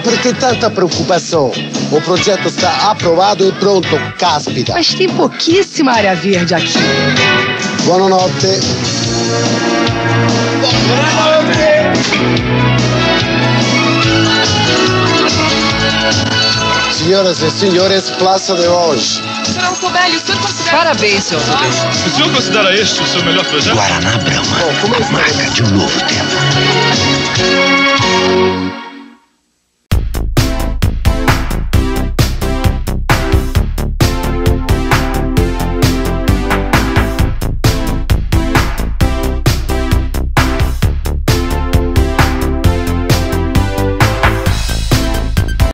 Por que tanta preocupação. O projeto está aprovado e pronto, cáspita. Mas tem pouquíssima área verde aqui. Boa noite. Boa noite. Senhoras e senhores, plaça de hoje. Parabéns, senhor considera... O senhor considera este o seu melhor projeto? Guaraná Brahma, Bom, a marca de um novo tempo.